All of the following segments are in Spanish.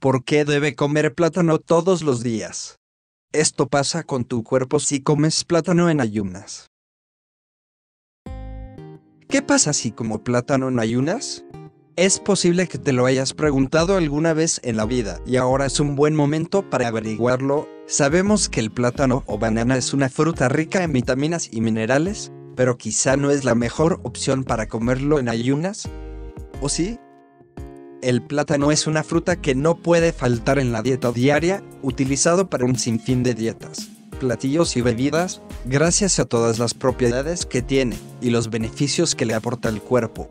¿Por qué debe comer plátano todos los días? Esto pasa con tu cuerpo si comes plátano en ayunas. ¿Qué pasa si como plátano en ayunas? Es posible que te lo hayas preguntado alguna vez en la vida y ahora es un buen momento para averiguarlo. Sabemos que el plátano o banana es una fruta rica en vitaminas y minerales, pero quizá no es la mejor opción para comerlo en ayunas. ¿O sí? El plátano es una fruta que no puede faltar en la dieta diaria, utilizado para un sinfín de dietas, platillos y bebidas, gracias a todas las propiedades que tiene y los beneficios que le aporta al cuerpo.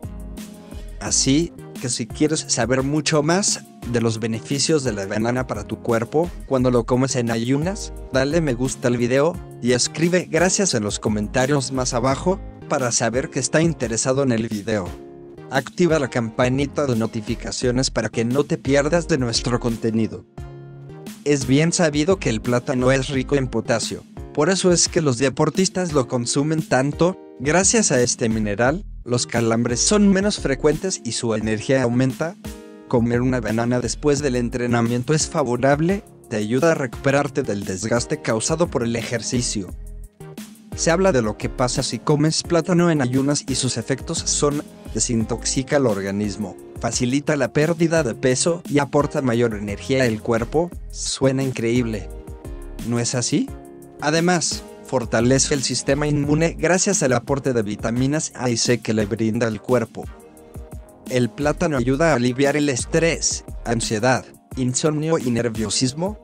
Así que si quieres saber mucho más de los beneficios de la banana para tu cuerpo cuando lo comes en ayunas, dale me gusta al video y escribe gracias en los comentarios más abajo para saber que está interesado en el video. Activa la campanita de notificaciones para que no te pierdas de nuestro contenido. Es bien sabido que el plátano es rico en potasio, por eso es que los deportistas lo consumen tanto, gracias a este mineral, los calambres son menos frecuentes y su energía aumenta. Comer una banana después del entrenamiento es favorable, te ayuda a recuperarte del desgaste causado por el ejercicio. Se habla de lo que pasa si comes plátano en ayunas y sus efectos son desintoxica el organismo, facilita la pérdida de peso y aporta mayor energía al cuerpo, suena increíble. ¿No es así? Además, fortalece el sistema inmune gracias al aporte de vitaminas A y C que le brinda el cuerpo. El plátano ayuda a aliviar el estrés, ansiedad, insomnio y nerviosismo.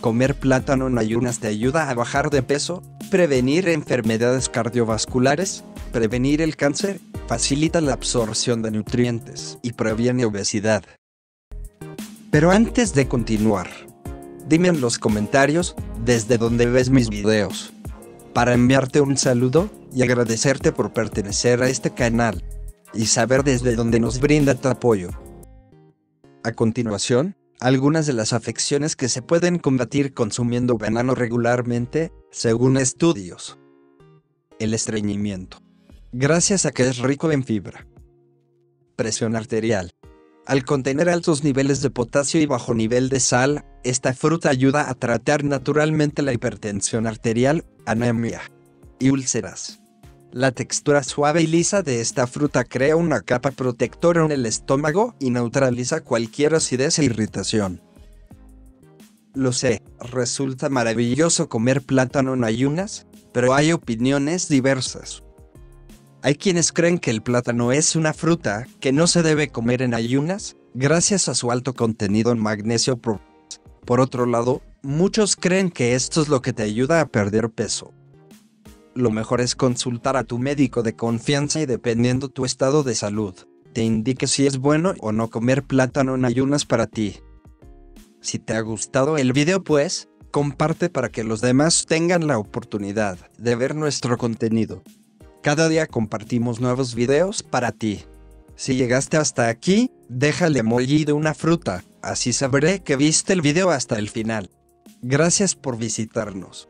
Comer plátano en ayunas te ayuda a bajar de peso, prevenir enfermedades cardiovasculares, prevenir el cáncer facilita la absorción de nutrientes y previene obesidad. Pero antes de continuar, dime en los comentarios desde donde ves mis videos, para enviarte un saludo y agradecerte por pertenecer a este canal y saber desde dónde nos brinda tu apoyo. A continuación, algunas de las afecciones que se pueden combatir consumiendo banano regularmente, según estudios. El estreñimiento gracias a que es rico en fibra. Presión arterial. Al contener altos niveles de potasio y bajo nivel de sal, esta fruta ayuda a tratar naturalmente la hipertensión arterial, anemia y úlceras. La textura suave y lisa de esta fruta crea una capa protectora en el estómago y neutraliza cualquier acidez e irritación. Lo sé, resulta maravilloso comer plátano en ayunas, pero hay opiniones diversas. Hay quienes creen que el plátano es una fruta que no se debe comer en ayunas, gracias a su alto contenido en magnesio. Por otro lado, muchos creen que esto es lo que te ayuda a perder peso. Lo mejor es consultar a tu médico de confianza y dependiendo tu estado de salud, te indique si es bueno o no comer plátano en ayunas para ti. Si te ha gustado el video pues, comparte para que los demás tengan la oportunidad de ver nuestro contenido. Cada día compartimos nuevos videos para ti. Si llegaste hasta aquí, déjale emoji de una fruta, así sabré que viste el video hasta el final. Gracias por visitarnos.